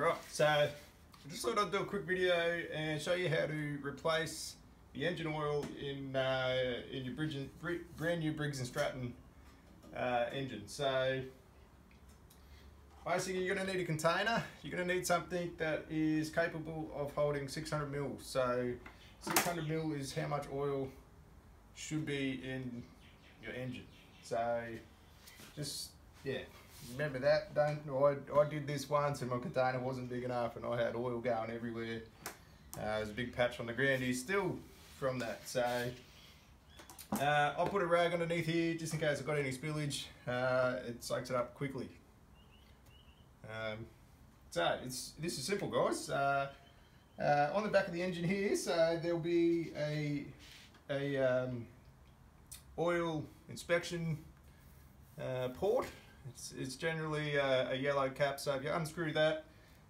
Alright, so I just thought I'd do a quick video and show you how to replace the engine oil in uh, in your Bridge and, brand new Briggs and Stratton uh, engine. So basically you're going to need a container, you're going to need something that is capable of holding 600 mil. So 600 mil is how much oil should be in your engine. So just, yeah, remember that. Don't I, I did this once and my container wasn't big enough and I had oil going everywhere. Uh, there's a big patch on the ground here still from that. So uh, I'll put a rag underneath here just in case I've got any spillage. Uh, it soaks it up quickly. Um, so it's this is simple guys. Uh, uh, on the back of the engine here, so there'll be a, a um, oil inspection uh, port it's, it's generally a, a, yellow cap, so if you unscrew that,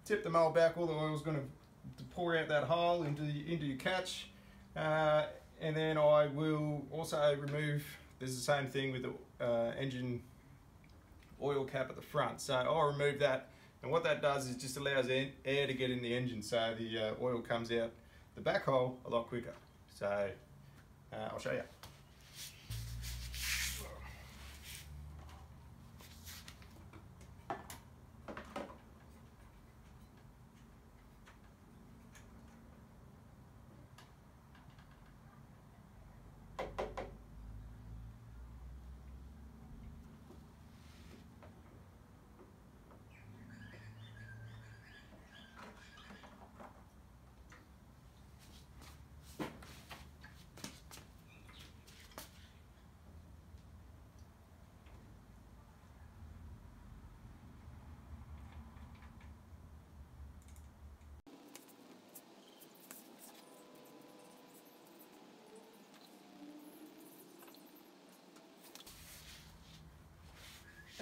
tip the mold back, all the oil's going to pour out that hole into, the, into your catch. Uh, and then I will also remove, there's the same thing with the uh, engine oil cap at the front. So I'll remove that. And what that does is just allows air to get in the engine so the uh, oil comes out the back hole a lot quicker. So uh, I'll show you.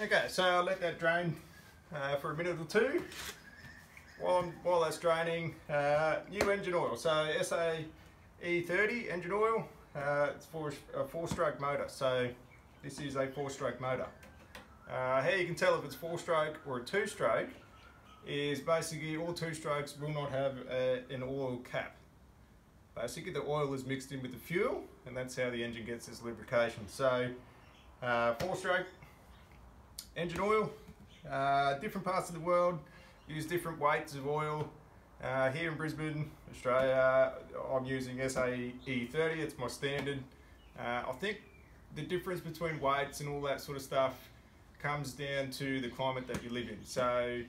Okay, so I'll let that drain uh, for a minute or two. While, while that's draining, uh, new engine oil. So SA E30 engine oil, uh, it's for a four-stroke motor. So this is a four-stroke motor. Uh, how you can tell if it's four-stroke or a two-stroke is basically all two-strokes will not have a, an oil cap. Basically the oil is mixed in with the fuel and that's how the engine gets its lubrication. So uh, four-stroke engine oil. Uh, different parts of the world use different weights of oil. Uh, here in Brisbane, Australia, I'm using SAE30, it's my standard. Uh, I think the difference between weights and all that sort of stuff comes down to the climate that you live in. So,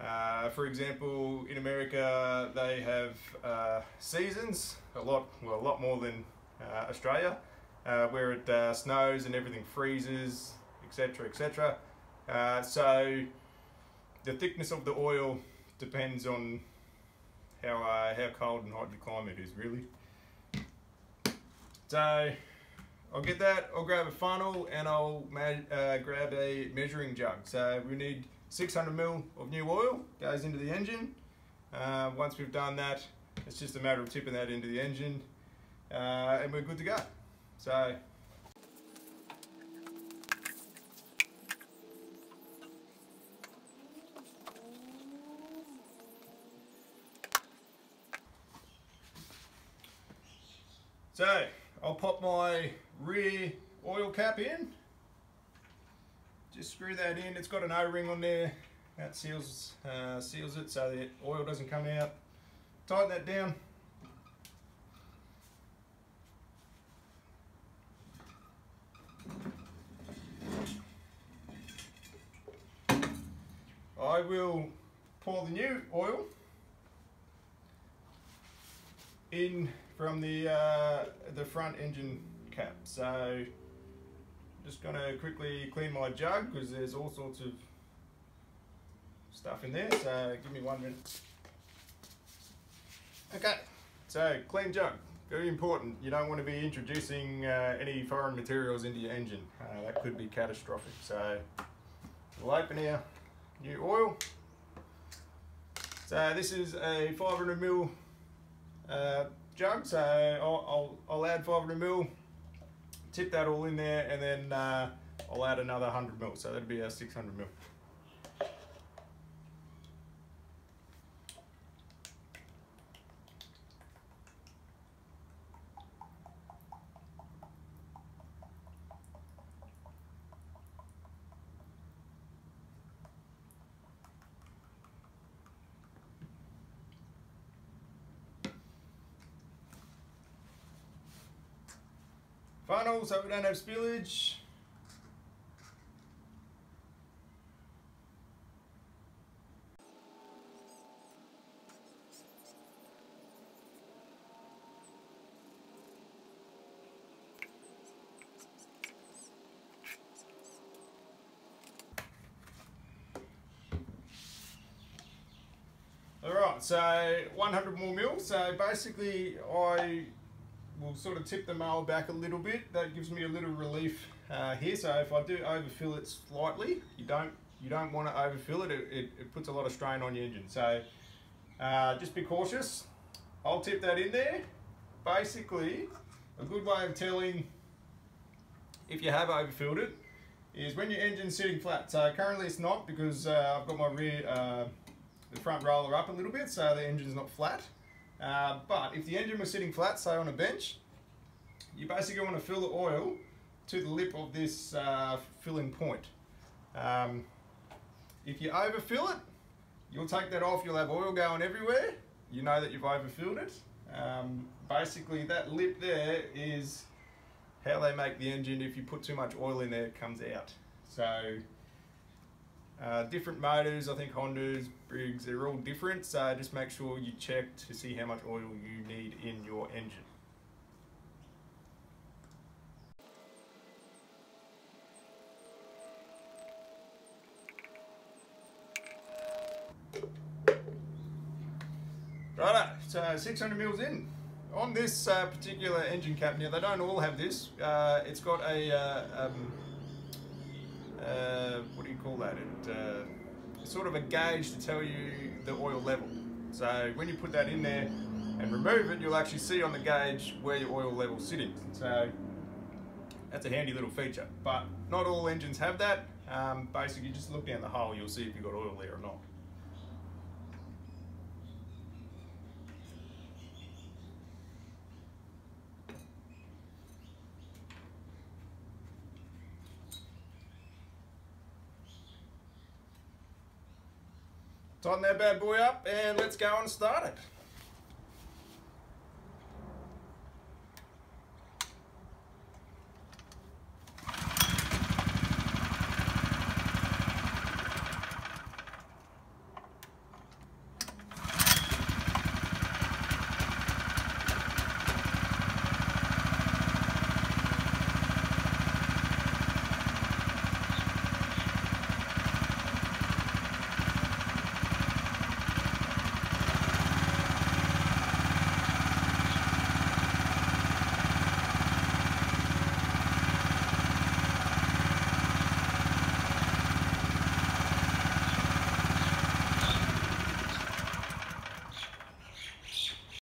uh, for example, in America, they have uh, seasons, a lot, well, a lot more than uh, Australia, where it snows and everything freezes, etc., etc. Uh, so the thickness of the oil depends on how uh, how cold and hot the climate is really. So I'll get that, I'll grab a funnel and I'll uh, grab a measuring jug. So we need 600 ml of new oil, goes into the engine. Uh, once we've done that, it's just a matter of tipping that into the engine uh, and we're good to go. So So I'll pop my rear oil cap in. Just screw that in. It's got an O-ring on there that seals uh, seals it so the oil doesn't come out. Tighten that down. I will pour the new oil in from the uh, the front engine cap. So just gonna quickly clean my jug because there's all sorts of stuff in there. So give me one minute. Okay, so clean jug, very important. You don't want to be introducing uh, any foreign materials into your engine. Uh, that could be catastrophic. So we'll open our new oil. So this is a 500 ml uh, jug, so I'll, I'll, I'll add 500 mil, tip that all in there, and then uh, I'll add another 100 mil. so that'd be a 600 ml. Funnel so we don't have spillage. Alright, so 100 more mil. So basically I will sort of tip the mower back a little bit. That gives me a little relief uh, here. So if I do overfill it slightly, you don't you don't want to overfill it. It, it, it puts a lot of strain on your engine. So uh, just be cautious. I'll tip that in there. Basically, a good way of telling if you have overfilled it is when your engine's sitting flat. So currently it's not because uh, I've got my rear, uh, the front roller up a little bit so the engine's not flat. Uh, but if the engine was sitting flat, say on a bench, you basically want to fill the oil to the lip of this uh, filling point. Um, if you overfill it, you'll take that off, you'll have oil going everywhere. You know that you've overfilled it. Um, basically that lip there is how they make the engine. If you put too much oil in there, it comes out. So uh, different motors, I think Hondas, Briggs, they're all different. So just make sure you check to see how much oil you need in your engine. Righto, so 600 mils in. On this uh, particular engine cap now, they don't all have this. Uh, it's got a, uh, um, call that? It, uh, sort of a gauge to tell you the oil level. So when you put that in there and remove it, you'll actually see on the gauge where your oil level's sitting. So that's a handy little feature. But not all engines have that. Um, basically, just look down the hole, you'll see if you've got oil there or not. Tighten that bad boy up and let's go and start it.